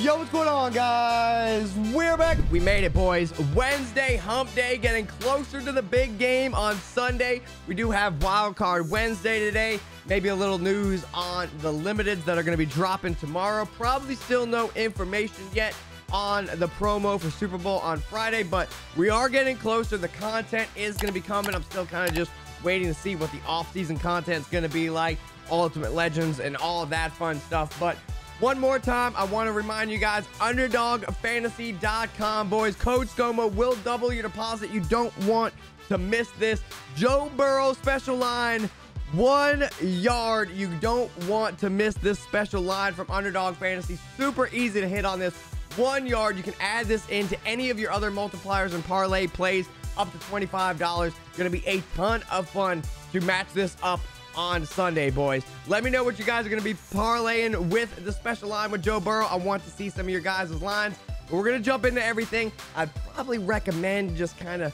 Yo, what's going on, guys? We're back. We made it, boys. Wednesday, hump day, getting closer to the big game on Sunday. We do have Wild Card Wednesday today. Maybe a little news on the limiteds that are going to be dropping tomorrow. Probably still no information yet on the promo for Super Bowl on Friday, but we are getting closer. The content is going to be coming. I'm still kind of just waiting to see what the off-season content is going to be like, Ultimate Legends, and all that fun stuff. But one more time, I want to remind you guys, underdogfantasy.com, boys. Code SCOMO will double your deposit. You don't want to miss this. Joe Burrow special line, one yard. You don't want to miss this special line from Underdog Fantasy. Super easy to hit on this. One yard. You can add this into any of your other multipliers and parlay plays up to $25. Going to be a ton of fun to match this up on Sunday, boys. Let me know what you guys are going to be parlaying with the special line with Joe Burrow. I want to see some of your guys' lines. We're going to jump into everything. I'd probably recommend just kind of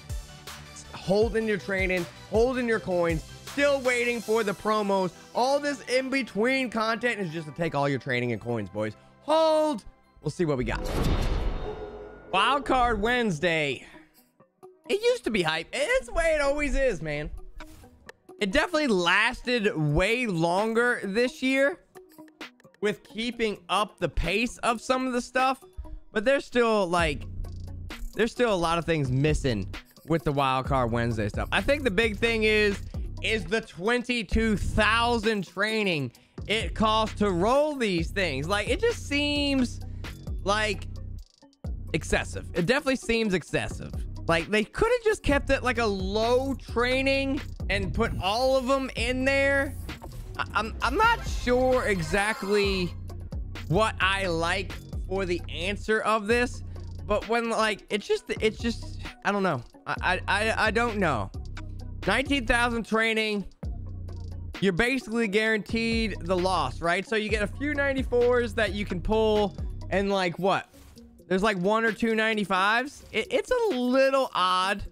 holding your training, holding your coins, still waiting for the promos. All this in between content is just to take all your training and coins, boys. Hold. We'll see what we got. Wild Card Wednesday. It used to be hype. It's the way it always is, man. It definitely lasted way longer this year with keeping up the pace of some of the stuff, but there's still like there's still a lot of things missing with the wild card Wednesday stuff. I think the big thing is is the 22,000 training it costs to roll these things. Like it just seems like excessive. It definitely seems excessive. Like they could have just kept it like a low training and put all of them in there. I'm I'm not sure exactly what I like for the answer of this, but when like it's just it's just I don't know. I I I don't know. 19,000 training. You're basically guaranteed the loss, right? So you get a few 94s that you can pull and like what? There's like one or two 95s. It, it's a little odd.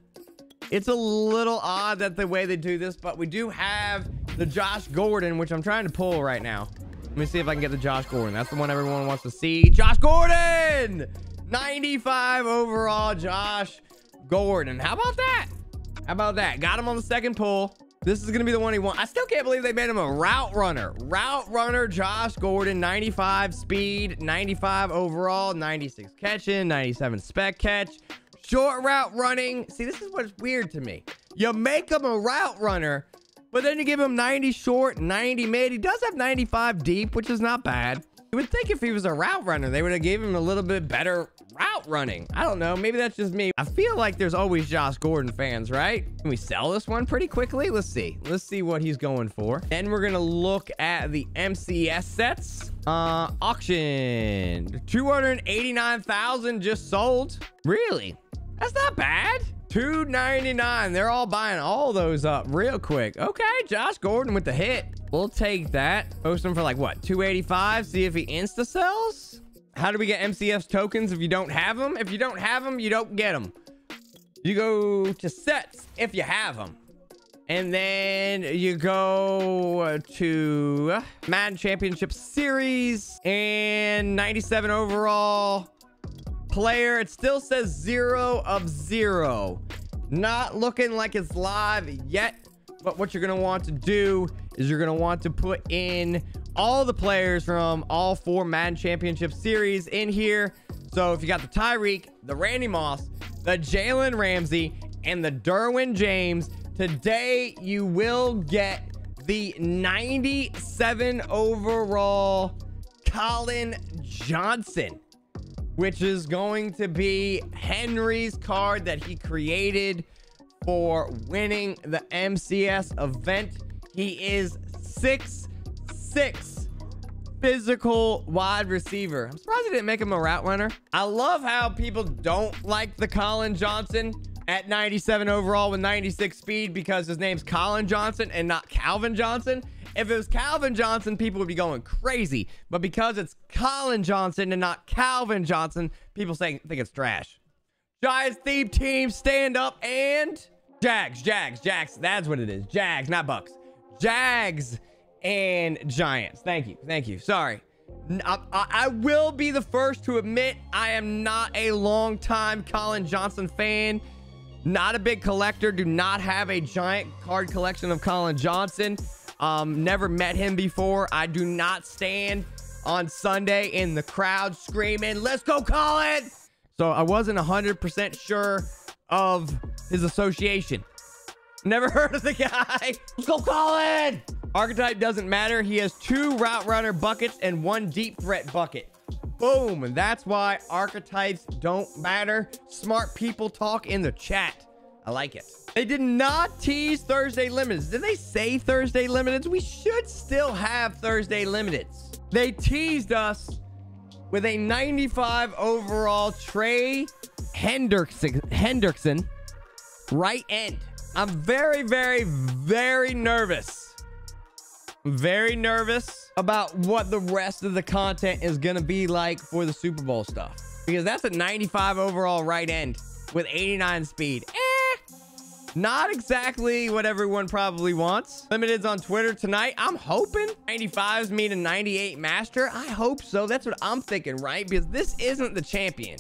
It's a little odd that the way they do this, but we do have the Josh Gordon, which I'm trying to pull right now. Let me see if I can get the Josh Gordon. That's the one everyone wants to see. Josh Gordon! 95 overall, Josh Gordon. How about that? How about that? Got him on the second pull. This is going to be the one he wants. I still can't believe they made him a route runner. Route runner, Josh Gordon, 95 speed, 95 overall, 96 catching, 97 spec catch. Short route running. See, this is what's weird to me. You make him a route runner, but then you give him 90 short, 90 mid. He does have 95 deep, which is not bad. You would think if he was a route runner, they would have gave him a little bit better route running. I don't know. Maybe that's just me. I feel like there's always Josh Gordon fans, right? Can we sell this one pretty quickly? Let's see. Let's see what he's going for. Then we're going to look at the MCS sets. Uh, auction. 289,000 just sold. Really? That's not bad. 299 they're all buying all those up real quick. Okay josh gordon with the hit. We'll take that. Post them for like what 285 see if he insta sells how do we get mcs tokens if you don't have them if you don't have them you don't get them you go to sets if you have them and then you go to Madden Championship Series and 97 overall player. It still says zero of zero. Not looking like it's live yet. But what you're going to want to do is you're going to want to put in all the players from all four Madden Championship Series in here. So if you got the Tyreek, the Randy Moss, the Jalen Ramsey, and the Derwin James, today you will get the 97 overall Collin Johnson which is going to be Henry's card that he created for winning the MCS event. He is six six physical wide receiver. I'm surprised he didn't make him a route runner. I love how people don't like the Collin Johnson at 97 overall with 96 speed because his name's Collin Johnson and not Calvin Johnson. If it was Calvin Johnson, people would be going crazy. But because it's Collin Johnson and not Calvin Johnson, people say think it's trash. Giants theme team stand up and Jags, Jags, Jags. That's what it is. Jags, not Bucks. Jags and Giants. Thank you. Thank you. Sorry. I, I will be the first to admit I am not a long time Collin Johnson fan. Not a big collector. Do not have a giant card collection of Collin Johnson. Um, never met him before. I do not stand on Sunday in the crowd screaming, let's go Collin. So I wasn't 100% sure of his association. Never heard of the guy. Let's go Collin. Archetype doesn't matter. He has two route runner buckets and one deep threat bucket. Boom. And that's why archetypes don't matter. Smart people talk in the chat. I like it. They did not tease Thursday Limiteds. Did they say Thursday Limiteds? We should still have Thursday Limiteds. They teased us with a 95 overall Trey Hendrickson, Hendrickson right end. I'm very, very, very nervous. Very nervous about what the rest of the content is going to be like for the Super Bowl stuff. Because that's a 95 overall right end with 89 speed. Not exactly what everyone probably wants. Limited's on Twitter tonight. I'm hoping 95s mean a 98 master. I hope so. That's what I'm thinking, right? Because this isn't the champion.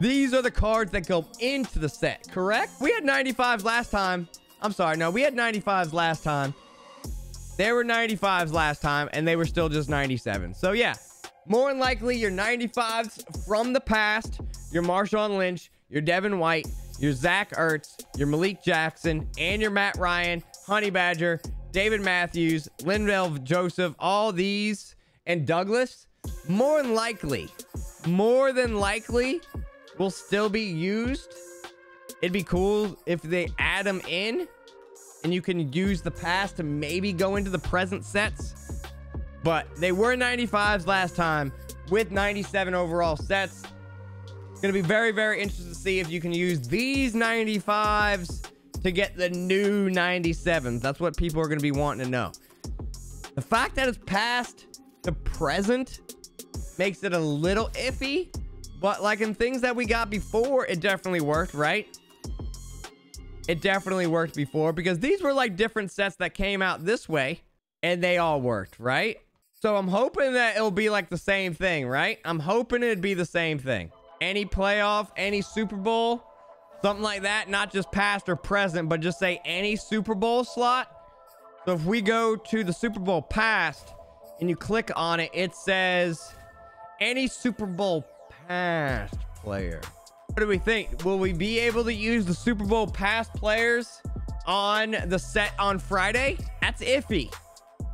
These are the cards that go into the set, correct? We had 95s last time. I'm sorry, no, we had 95s last time. There were 95s last time, and they were still just 97. So, yeah, more than likely, your 95s from the past, your Marshawn Lynch, your Devin White, your Zach Ertz, your Malik Jackson, and your Matt Ryan, Honey Badger, David Matthews, Linval Joseph, all these, and Douglas, more than likely, more than likely, will still be used. It'd be cool if they add them in and you can use the past to maybe go into the present sets. But they were 95s last time with 97 overall sets. To be very, very interesting to see if you can use these 95s to get the new 97s. That's what people are to be wanting to know. The fact that it's past the present makes it a little iffy. But like in things that we got before, it definitely worked, right? It definitely worked before because these were like different sets that came out this way and they all worked, right? So I'm hoping that it'll be like the same thing, right? I'm hoping it'd be the same thing. Any playoff, any Super Bowl, something like that, not just past or present, but just say any Super Bowl slot. So if we go to the Super Bowl past and you click on it, it says any Super Bowl past player. What do we think? Will we be able to use the Super Bowl past players on the set on Friday? That's iffy.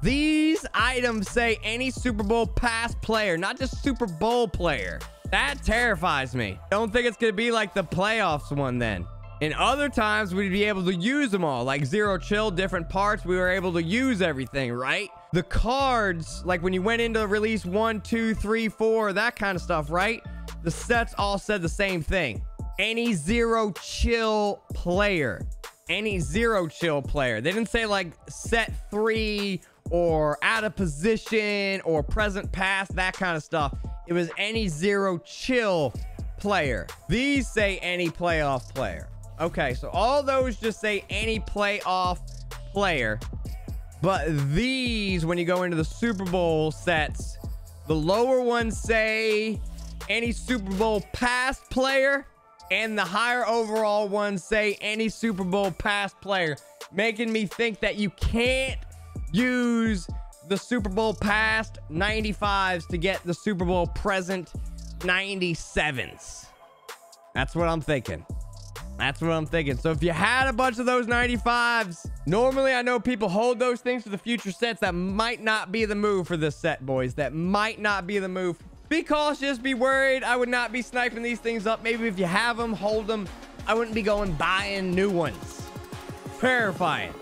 These items say any Super Bowl past player, not just Super Bowl player. That terrifies me. Don't think it's going to be like the playoffs one then. In other times, we'd be able to use them all. Like Zero Chill, different parts, we were able to use everything, right? The cards, like when you went into release one, two, three, four, that kind of stuff, right? The sets all said the same thing. Any zero chill player. Any zero chill player. They didn't say like set three or out of position or present past, that kind of stuff. It was any zero chill player. These say any playoff player. Okay, so all those just say any playoff player. But these, when you go into the Super Bowl sets, the lower ones say any Super Bowl past player, and the higher overall ones say any Super Bowl past player, making me think that you can't use the Super Bowl past 95s to get the Super Bowl present 97s. That's what I'm thinking. That's what I'm thinking. So if you had a bunch of those 95s, normally I know people hold those things for the future sets. That might not be the move for this set, boys. That might not be the move. Be cautious, be worried. I would not be sniping these things up. Maybe if you have them, hold them. I wouldn't be going buying new ones. Terrifying.